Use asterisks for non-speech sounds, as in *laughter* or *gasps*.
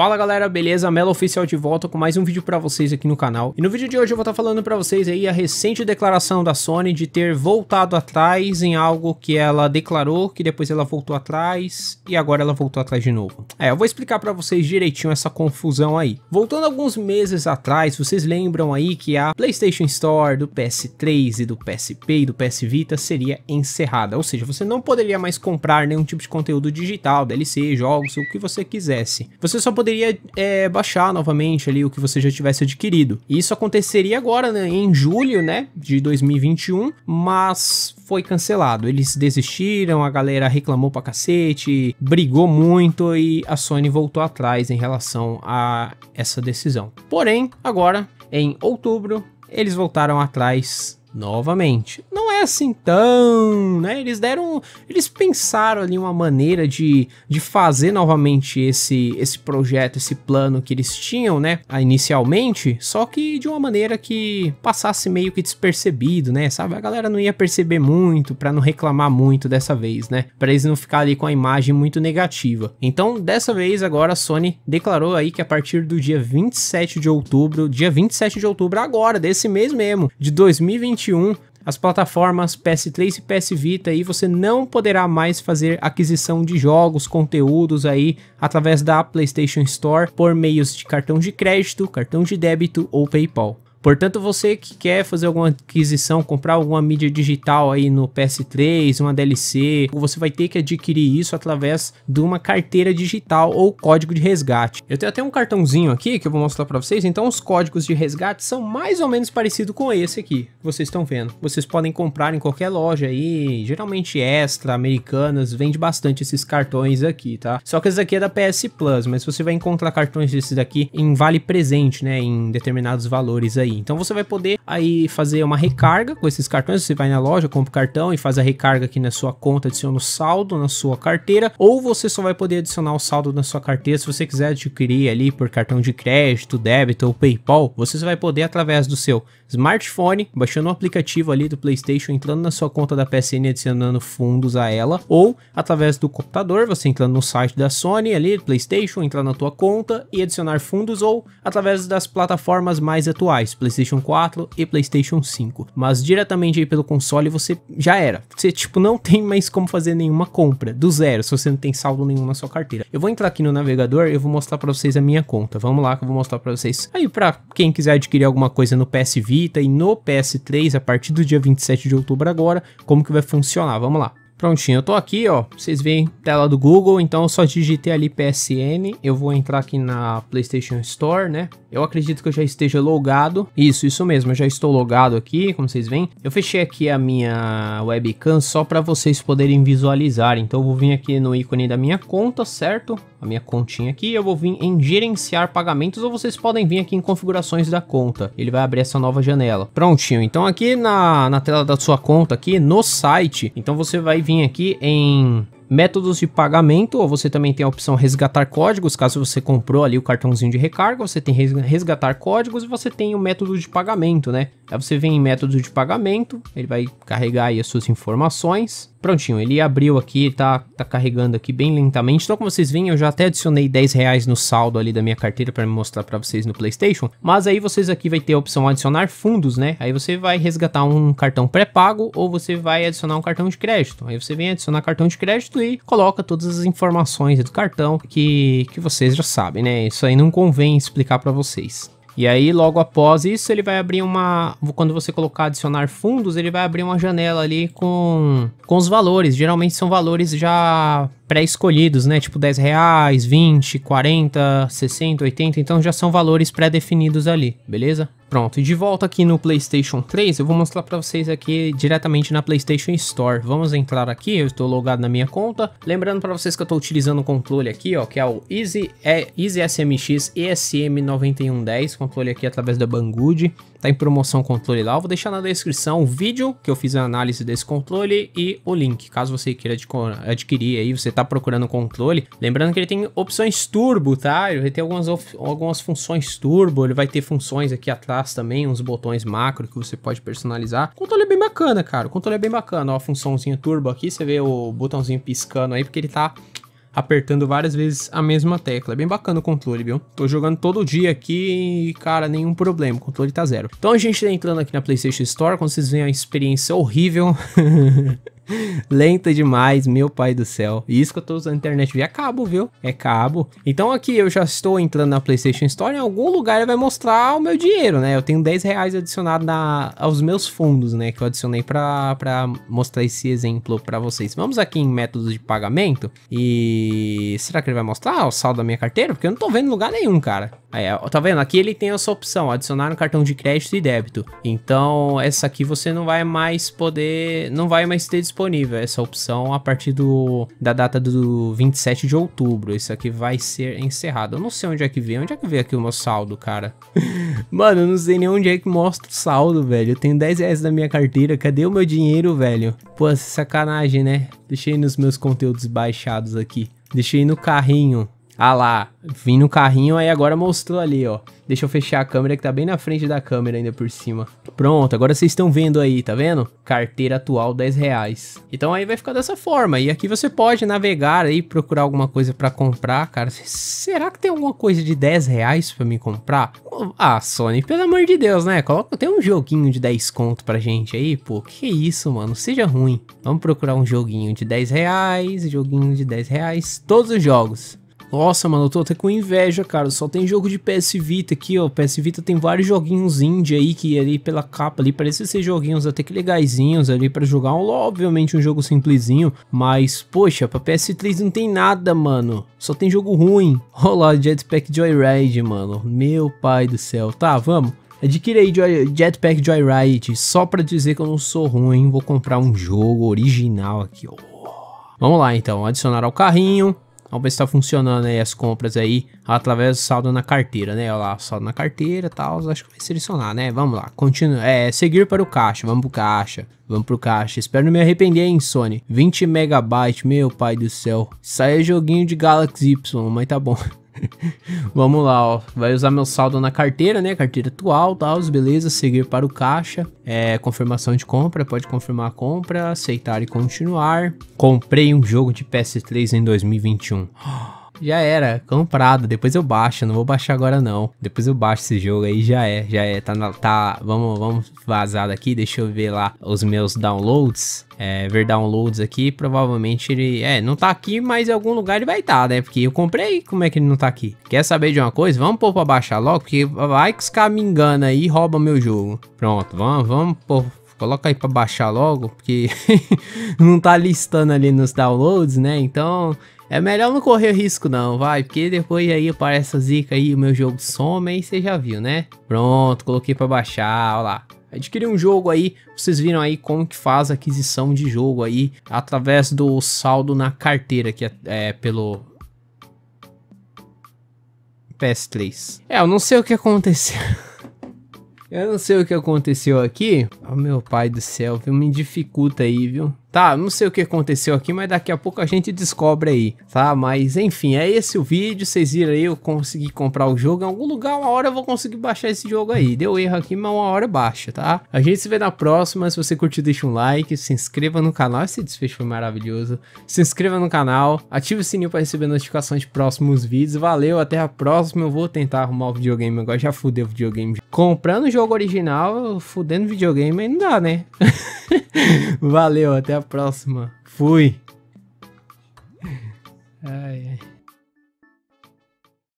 Fala galera, beleza? Melo Oficial de volta com mais um vídeo pra vocês aqui no canal. E no vídeo de hoje eu vou estar tá falando pra vocês aí a recente declaração da Sony de ter voltado atrás em algo que ela declarou, que depois ela voltou atrás e agora ela voltou atrás de novo. É, eu vou explicar pra vocês direitinho essa confusão aí. Voltando alguns meses atrás, vocês lembram aí que a PlayStation Store do PS3 e do PSP e do PS Vita seria encerrada, ou seja, você não poderia mais comprar nenhum tipo de conteúdo digital, DLC, jogos, o que você quisesse. Você só poderia poderia é, baixar novamente ali o que você já tivesse adquirido. E isso aconteceria agora, né, em julho, né, de 2021, mas foi cancelado. Eles desistiram, a galera reclamou pra cacete, brigou muito e a Sony voltou atrás em relação a essa decisão. Porém, agora, em outubro, eles voltaram atrás novamente. Não assim tão, né? Eles deram, eles pensaram ali uma maneira de, de fazer novamente esse esse projeto, esse plano que eles tinham, né, inicialmente, só que de uma maneira que passasse meio que despercebido, né? Sabe? A galera não ia perceber muito para não reclamar muito dessa vez, né? Para eles não ficar ali com a imagem muito negativa. Então, dessa vez agora a Sony declarou aí que a partir do dia 27 de outubro, dia 27 de outubro agora, desse mês mesmo, de 2021, as plataformas PS3 e PS Vita aí você não poderá mais fazer aquisição de jogos, conteúdos aí através da PlayStation Store por meios de cartão de crédito, cartão de débito ou PayPal. Portanto, você que quer fazer alguma aquisição, comprar alguma mídia digital aí no PS3, uma DLC, você vai ter que adquirir isso através de uma carteira digital ou código de resgate. Eu tenho até um cartãozinho aqui que eu vou mostrar para vocês. Então, os códigos de resgate são mais ou menos parecidos com esse aqui, que vocês estão vendo. Vocês podem comprar em qualquer loja aí, geralmente extra, americanas, vende bastante esses cartões aqui, tá? Só que esse aqui é da PS Plus, mas você vai encontrar cartões desses daqui em vale presente, né, em determinados valores aí aí. Então você vai poder aí fazer uma recarga com esses cartões. Você vai na loja, compra o cartão e faz a recarga aqui na sua conta, adiciona o saldo na sua carteira. Ou você só vai poder adicionar o saldo na sua carteira se você quiser adquirir ali por cartão de crédito, débito ou PayPal. Você vai poder através do seu smartphone, baixando o aplicativo ali do PlayStation, entrando na sua conta da PSN adicionando fundos a ela, ou através do computador, você entrando no site da Sony ali, PlayStation, entrar na tua conta e adicionar fundos, ou através das plataformas mais atuais, PlayStation 4 e PlayStation 5. Mas diretamente aí pelo console você já era. Você tipo não *laughs* tem mais como fazer nenhuma compra do zero se você não tem saldo nenhum na sua carteira. Eu vou entrar aqui no navegador e eu vou mostrar para vocês a minha conta. Vamos lá que eu vou mostrar para vocês. Aí para quem quiser adquirir alguma coisa no PS Vita e no PS3 a partir do dia 27 de outubro agora, como que vai funcionar? Vamos lá. Prontinho, eu tô aqui, ó. Vocês veem tela do Google, então eu só digitei ali PSN. Eu vou entrar aqui na PlayStation Store, né? Eu acredito que eu já esteja logado. Isso, isso mesmo, eu já estou logado aqui, como vocês veem. Eu fechei aqui a minha webcam só para vocês poderem visualizar. Então eu vou vir aqui no ícone da minha conta, certo? A minha continha aqui, eu vou vir em gerenciar pagamentos ou vocês podem vir aqui em configurações da conta. Ele vai abrir essa nova janela. Prontinho, então aqui na, na tela da sua conta aqui no site, então você vai vir aqui em métodos de pagamento, ou você também tem a opção resgatar códigos, caso você comprou ali o cartãozinho de recarga, você tem resgatar códigos e você tem o método de pagamento, né? Aí você vem em método de pagamento, ele vai carregar aí as suas informações. Prontinho, ele abriu aqui, tá, tá carregando aqui bem lentamente. Então, como vocês veem, eu já até adicionei 10 reais no saldo ali da minha carteira para mostrar para vocês no PlayStation. Mas aí vocês aqui vai ter a opção adicionar fundos, né? Aí você vai resgatar um cartão pré-pago ou você vai adicionar um cartão de crédito. Aí você vem adicionar cartão de crédito e coloca todas as informações do cartão que, que vocês já sabem, né? Isso aí não convém explicar para vocês. E aí, logo após isso, ele vai abrir uma. Quando você colocar adicionar fundos, ele vai abrir uma janela ali com, com os valores. Geralmente são valores já pré-escolhidos, né? Tipo 10 reais, 20, 40, 60, 80. Então já são valores pré-definidos ali, beleza? Pronto, e de volta aqui no PlayStation 3, eu vou mostrar para vocês aqui diretamente na PlayStation Store. Vamos entrar aqui, eu estou logado na minha conta. Lembrando para vocês que eu estou utilizando o controle aqui, ó, que é o Easy, é, Easy SMX ESM9110, controle aqui através da Banggood. Tá em promoção o controle lá, eu vou deixar na descrição o vídeo que eu fiz a análise desse controle e o link, caso você queira adquirir aí, você tá procurando o controle. Lembrando que ele tem opções turbo, tá? Ele tem algumas, algumas funções turbo, ele vai ter funções aqui atrás também, uns botões macro que você pode personalizar. O controle é bem bacana, cara. O controle é bem bacana. Ó, a funçãozinha turbo aqui, você vê o botãozinho piscando aí, porque ele tá apertando várias vezes a mesma tecla. É bem bacana o controle, viu? Tô jogando todo dia aqui e, cara, nenhum problema. O controle tá zero. Então a gente tá entrando aqui na PlayStation Store. Quando vocês veem a experiência horrível. *laughs* *laughs* Lenta demais, meu pai do céu. E isso que eu tô usando internet via cabo, viu? É cabo. Então aqui eu já estou entrando na PlayStation Store. Em algum lugar ele vai mostrar o meu dinheiro, né? Eu tenho 10 reais adicionado na, aos meus fundos, né? Que eu adicionei pra, pra mostrar esse exemplo pra vocês. Vamos aqui em métodos de pagamento. E será que ele vai mostrar o saldo da minha carteira? Porque eu não tô vendo lugar nenhum, cara. Aí, tá vendo? Aqui ele tem essa opção, adicionar um cartão de crédito e débito. Então, essa aqui você não vai mais poder, não vai mais ter disponível essa opção a partir do, da data do 27 de outubro. Isso aqui vai ser encerrado. Eu não sei onde é que vem, onde é que vem aqui o meu saldo, cara? *laughs* Mano, eu não sei nem onde é que mostra o saldo, velho. Eu tenho 10 reais na minha carteira, cadê o meu dinheiro, velho? Pô, sacanagem, né? Deixei nos meus conteúdos baixados aqui. Deixei no carrinho. Ah lá, vim no carrinho, aí agora mostrou ali, ó. Deixa eu fechar a câmera que tá bem na frente da câmera ainda por cima. Pronto, agora vocês estão vendo aí, tá vendo? Carteira atual 10 reais. Então aí vai ficar dessa forma. E aqui você pode navegar aí, procurar alguma coisa pra comprar, cara. Será que tem alguma coisa de 10 reais pra me comprar? Ah, Sony, pelo amor de Deus, né? Coloca, tem um joguinho de 10 conto pra gente aí, pô. Que isso, mano? Seja ruim. Vamos procurar um joguinho de 10 reais, joguinho de 10 reais. Todos os jogos. Nossa, mano, eu tô até com inveja, cara. Só tem jogo de PS Vita aqui, ó. PS Vita tem vários joguinhos indie aí que ali pela capa ali parece ser joguinhos até que legaisinhos ali para jogar. Um, obviamente um jogo simplesinho, mas poxa, para PS3 não tem nada, mano. Só tem jogo ruim. *laughs* Olha lá, Jetpack Joyride, mano. Meu pai do céu. Tá, vamos. Adquira aí Jetpack Joyride só pra dizer que eu não sou ruim. Vou comprar um jogo original aqui, ó. Vamos lá então, adicionar ao carrinho. Vamos ver se tá funcionando aí as compras aí através do saldo na carteira, né? Olha lá, saldo na carteira e tal. Acho que vai selecionar, né? Vamos lá, continua. É, seguir para o caixa. Vamos pro caixa. Vamos pro caixa. Espero não me arrepender, hein, Sony. 20 megabytes, meu pai do céu. Isso aí é joguinho de Galaxy Y, mas tá bom. *laughs* *laughs* Vamos lá, ó. Vai usar meu saldo na carteira, né? Carteira atual, tal, beleza. Seguir para o caixa. É, confirmação de compra. Pode confirmar a compra. Aceitar e continuar. Comprei um jogo de PS3 em 2021. *gasps* Já era, comprado. Depois eu baixo, não vou baixar agora não. Depois eu baixo esse jogo aí, já é, já é. Tá, tá vamos, vamos vazar daqui, deixa eu ver lá os meus downloads. É, ver downloads aqui, provavelmente ele... É, não tá aqui, mas em algum lugar ele vai estar, tá, né? Porque eu comprei, como é que ele não tá aqui? Quer saber de uma coisa? Vamos pôr pra baixar logo, porque vai que os caras me enganam aí e roubam meu jogo. Pronto, vamos, vamos pôr coloca aí para baixar logo, porque *laughs* não tá listando ali nos downloads, né? Então é melhor não correr risco não, vai, porque depois aí aparece essa zica aí, o meu jogo some, aí você já viu, né? Pronto, coloquei para baixar, ó lá. Adquirir um jogo aí, vocês viram aí como que faz a aquisição de jogo aí, através do saldo na carteira, que é, é pelo... PS3. É, eu não sei o que aconteceu. *laughs* eu não sei o que aconteceu aqui. Oh, meu pai do céu, viu? Me dificulta aí, viu? Tá, não sei o que aconteceu aqui, mas daqui a pouco a gente descobre aí, tá? Mas enfim, é esse o vídeo, vocês viram aí, eu consegui comprar o jogo em algum lugar, uma hora eu vou conseguir baixar esse jogo aí. Deu erro aqui, mas uma hora baixa, tá? A gente se vê na próxima, se você curtiu deixa um like, se inscreva no canal, esse desfecho foi maravilhoso. Se inscreva no canal, ative o sininho para receber notificações de próximos vídeos. Valeu, até a próxima, eu vou tentar arrumar o videogame agora, já fudeu o videogame. Comprando o jogo original, fudendo videogame aí não dá, né? *laughs* Valeu, até a próxima. Fui. Ai, ai.